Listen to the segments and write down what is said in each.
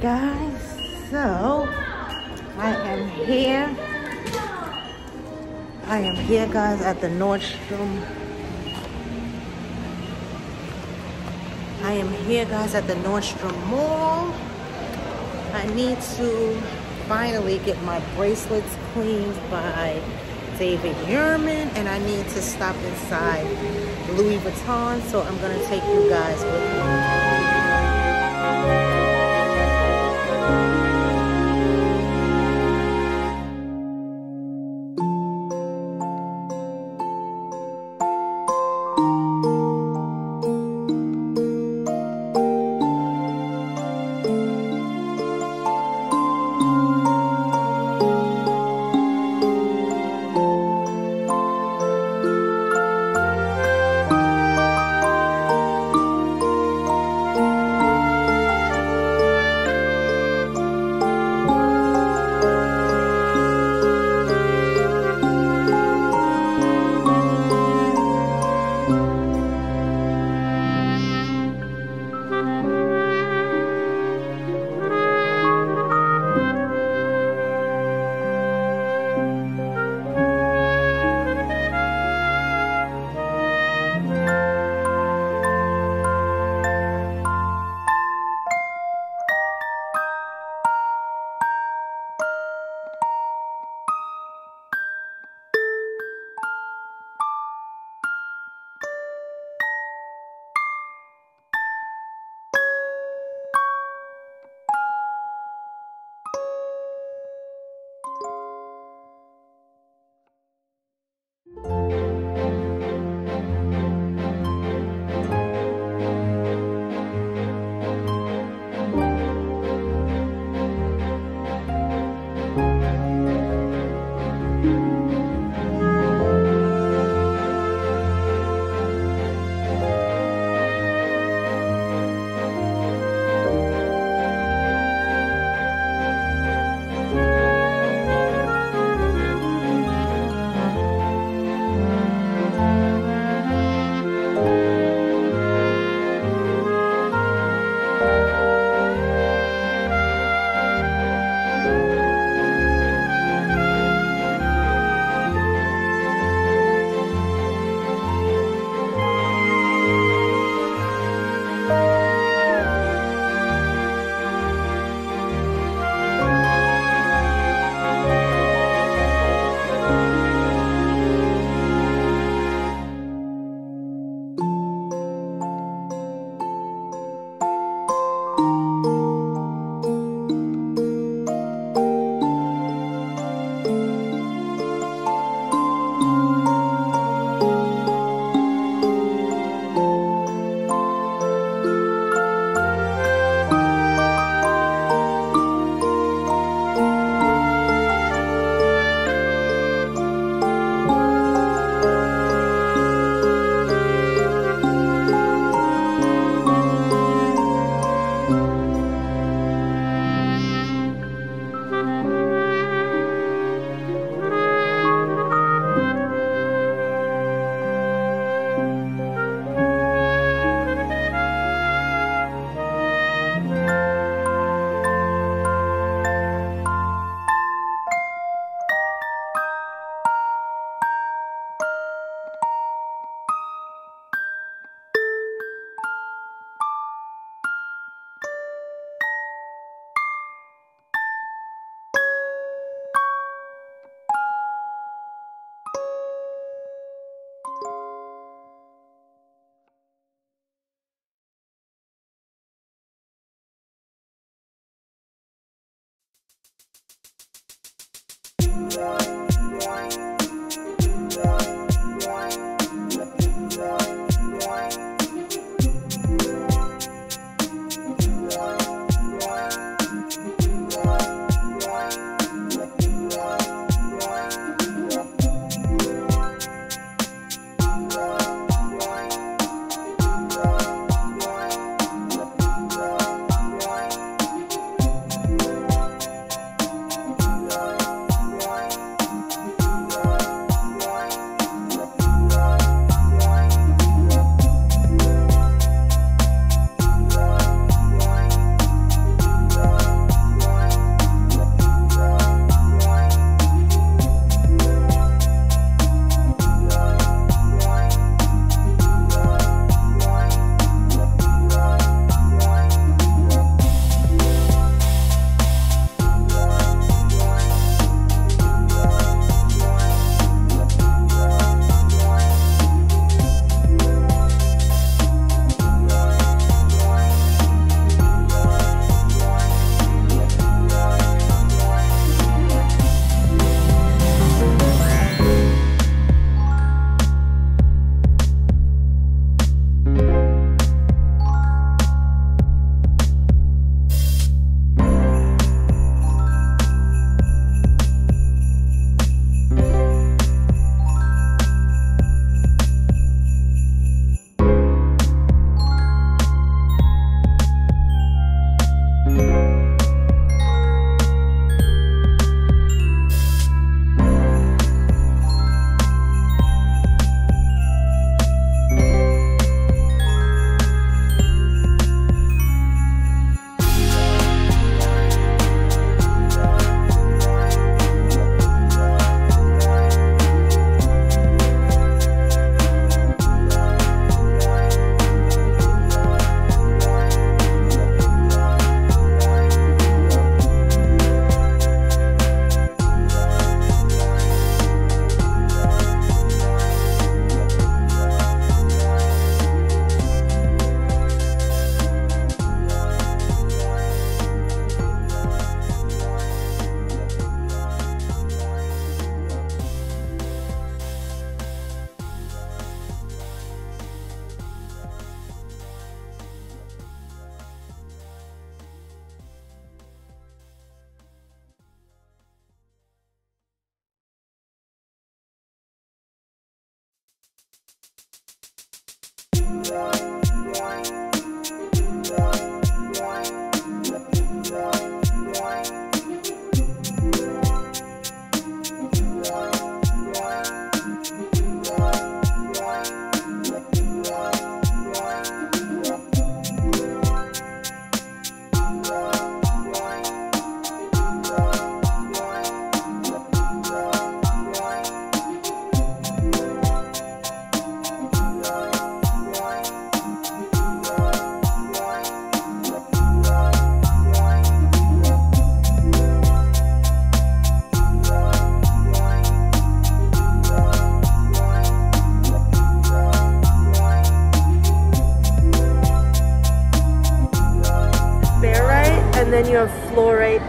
guys, so I am here. I am here guys at the Nordstrom. I am here guys at the Nordstrom Mall. I need to finally get my bracelets cleaned by David Yurman and I need to stop inside Louis Vuitton so I'm gonna take you guys with me.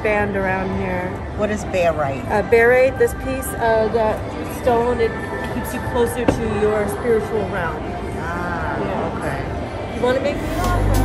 Band around here. What is barite? Uh, barite, this piece of that stone, it keeps you closer to your spiritual realm. Ah, Yeah. okay. You want to make me an offer?